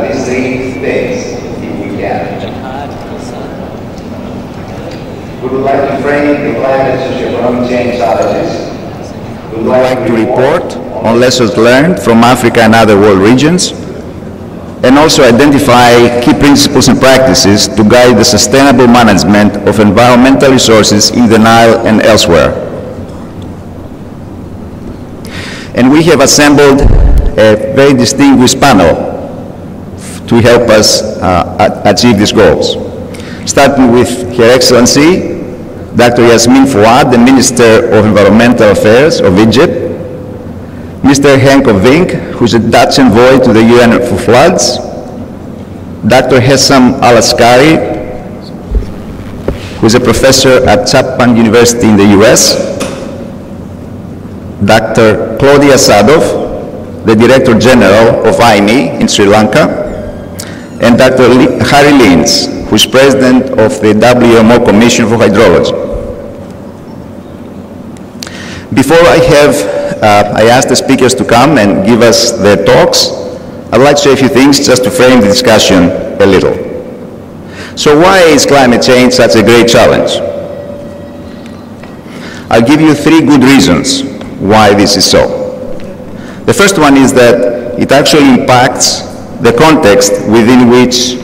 are these three things, if we can. We would like to frame the plan as socioeconomic change challenges. We would like to report on lessons learned from Africa and other world regions, and also identify key principles and practices to guide the sustainable management of environmental resources in the Nile and elsewhere. And we have assembled a very distinguished panel to help us uh, achieve these goals. Starting with Her Excellency, Dr. Yasmin Fouad, the Minister of Environmental Affairs of Egypt, Mr. Henk Ovink, who's a Dutch envoy to the UN for floods, Dr. Hesham El-Askary, who's a professor at Chapman University in the US, Dr. Claudia Sadoff, the Director General of IWMI in Sri Lanka, and Dr. Harry Lins, who is President of the WMO Commission for Hydrology. Before I have, uh, I ask the speakers to come and give us their talks, I'd like to say a few things just to frame the discussion a little. So why is climate change such a great challenge? I'll give you three good reasons why this is so. The first one is that it actually impacts the context within which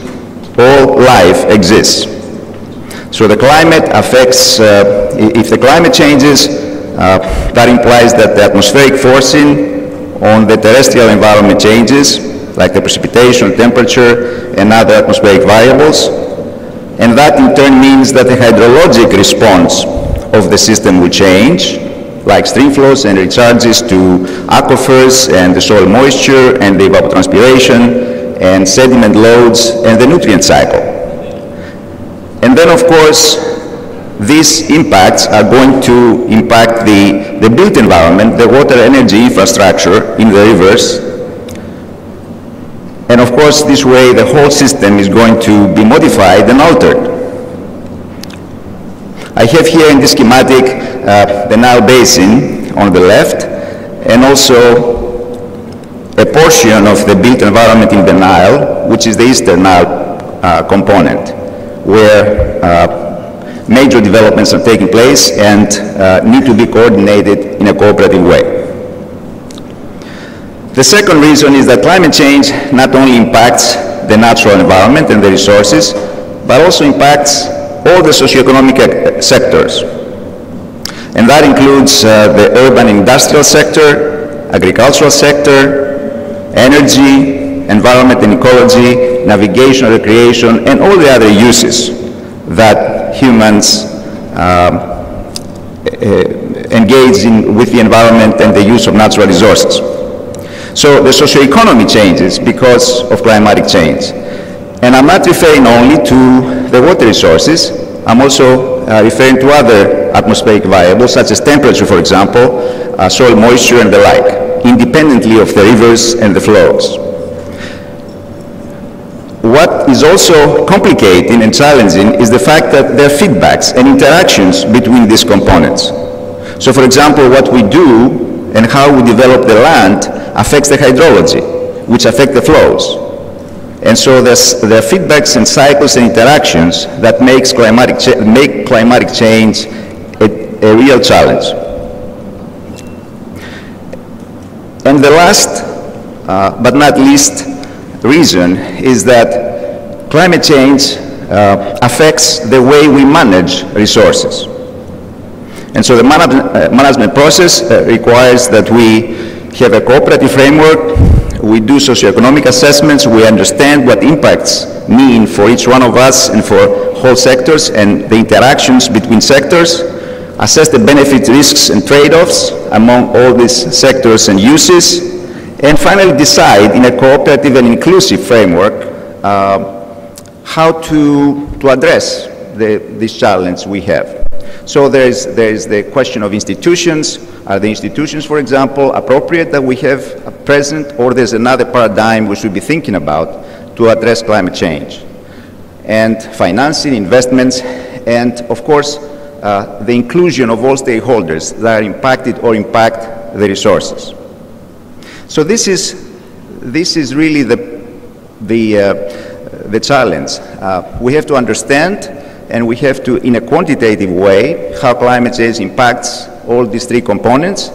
all life exists. So the climate affects, uh, if the climate changes, uh, that implies that the atmospheric forcing on the terrestrial environment changes, like the precipitation, temperature, and other atmospheric variables. And that in turn means that the hydrologic response of the system will change, like stream flows and recharges to aquifers and the soil moisture and the evapotranspiration and sediment loads and the nutrient cycle. And then of course, these impacts are going to impact the, the built environment, the water energy infrastructure in the rivers. And of course, this way the whole system is going to be modified and altered. I have here in this schematic uh, the Nile Basin on the left and also a portion of the built environment in the Nile, which is the Eastern Nile uh, component, where uh, major developments are taking place and uh, need to be coordinated in a cooperative way. The second reason is that climate change not only impacts the natural environment and the resources, but also impacts all the socioeconomic sectors. And that includes uh, the urban industrial sector, agricultural sector, energy, environment and ecology, navigation, recreation, and all the other uses that humans um, engage in with the environment and the use of natural resources. So the socioeconomy changes because of climatic change. And I'm not referring only to the water resources, I'm also uh, referring to other atmospheric variables such as temperature, for example, uh, soil moisture and the like, independently of the rivers and the flows. What is also complicating and challenging is the fact that there are feedbacks and interactions between these components. So for example, what we do and how we develop the land affects the hydrology, which affect the flows. And so there's, there are feedbacks and cycles and interactions that makes climatic make climatic change a, a real challenge. And the last, uh, but not least, reason is that climate change uh, affects the way we manage resources. And so the uh, management process uh, requires that we have a cooperative framework we do socioeconomic assessments, we understand what impacts mean for each one of us and for whole sectors and the interactions between sectors, assess the benefits, risks, and trade-offs among all these sectors and uses, and finally decide in a cooperative and inclusive framework uh, how to, to address the, this challenge we have. So there is, there is the question of institutions. Are the institutions, for example, appropriate that we have a present, or there's another paradigm we should be thinking about to address climate change? And financing, investments, and of course, uh, the inclusion of all stakeholders that are impacted or impact the resources. So this is, this is really the, the, uh, the challenge. Uh, we have to understand and we have to, in a quantitative way, how climate change impacts all these three components.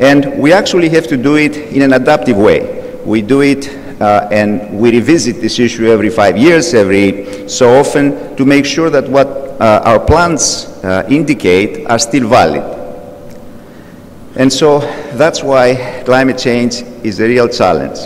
And we actually have to do it in an adaptive way. We do it uh, and we revisit this issue every five years, every so often, to make sure that what uh, our plans uh, indicate are still valid. And so that's why climate change is a real challenge.